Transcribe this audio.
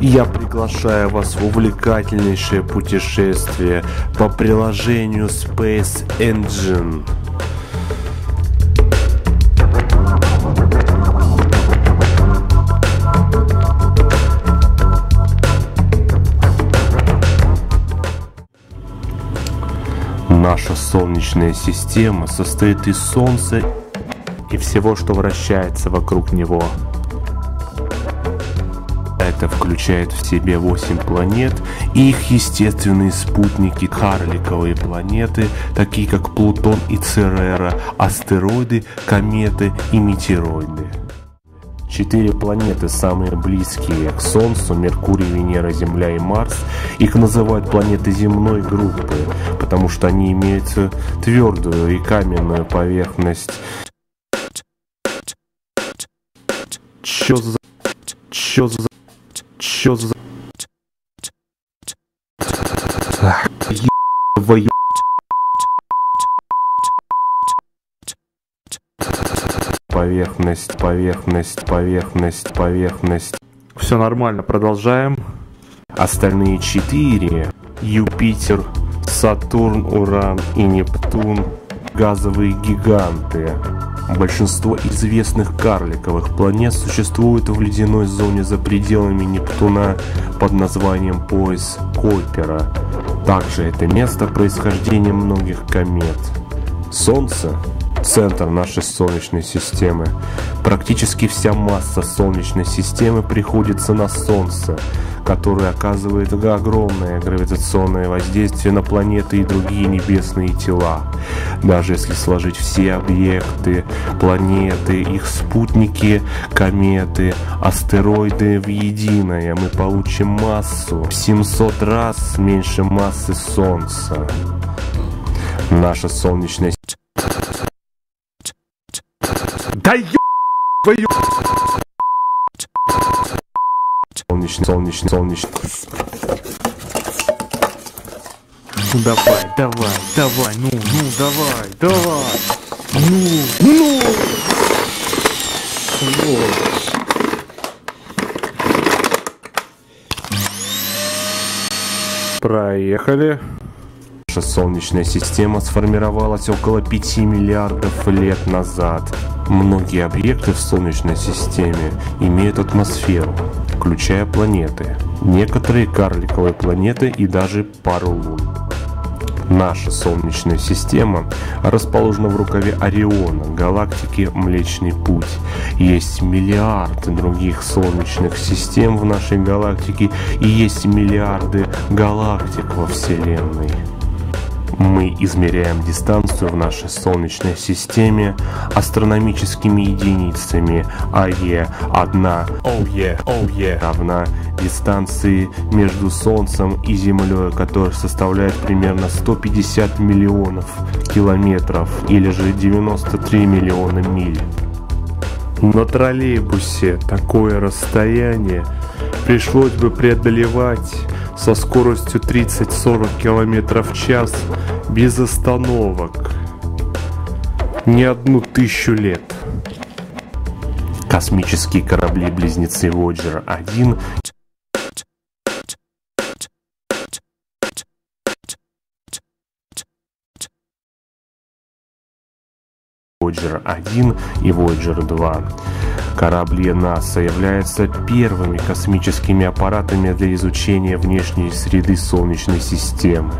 я приглашаю вас в увлекательнейшее путешествие по приложению Space Engine. Наша Солнечная система состоит из Солнца и всего, что вращается вокруг него. Это включает в себе 8 планет и их естественные спутники, карликовые планеты, такие как Плутон и Церера, астероиды, кометы и метероиды. Четыре планеты самые близкие к Солнцу, Меркурий, Венера, Земля и Марс. Их называют планеты земной группы, потому что они имеют твердую и каменную поверхность. Чё за... Чё за... Чё за... Твою... Поверхность, поверхность, поверхность, поверхность. Все нормально, продолжаем. Остальные четыре. Юпитер, Сатурн, Уран и Нептун. Газовые гиганты. Большинство известных карликовых планет существует в ледяной зоне за пределами Нептуна под названием пояс Койпера. Также это место происхождения многих комет. Солнце центр нашей Солнечной системы. Практически вся масса Солнечной системы приходится на Солнце, которое оказывает огромное гравитационное воздействие на планеты и другие небесные тела. Даже если сложить все объекты, планеты, их спутники, кометы, астероиды в единое, мы получим массу в 700 раз меньше массы Солнца. Наша Солнечная да ё... Солнечный, солнечный, солнечный. Ну давай, давай, давай, ну, ну, давай, давай. Ну, ну. Вот. Проехали. Наша Солнечная система сформировалась около 5 миллиардов лет назад. Многие объекты в Солнечной системе имеют атмосферу, включая планеты, некоторые карликовые планеты и даже пару лун. Наша Солнечная система расположена в рукаве Ориона, галактики Млечный Путь. Есть миллиарды других солнечных систем в нашей галактике и есть миллиарды галактик во Вселенной. Измеряем дистанцию в нашей Солнечной системе астрономическими единицами АЕ1 oh yeah, oh yeah. равна дистанции между Солнцем и Землей, которая составляет примерно 150 миллионов километров или же 93 миллиона миль. На троллейбусе такое расстояние пришлось бы преодолевать со скоростью 30-40 км в час без остановок не одну тысячу лет. Космические корабли-близнецы Voyager-1 Voyager 1 и Voyager 2. Корабли НАСА являются первыми космическими аппаратами для изучения внешней среды Солнечной системы.